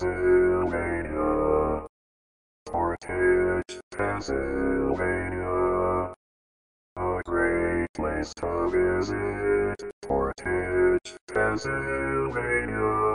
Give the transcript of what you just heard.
Pennsylvania. Portage, Pennsylvania. A great place to visit. Portage, Pennsylvania.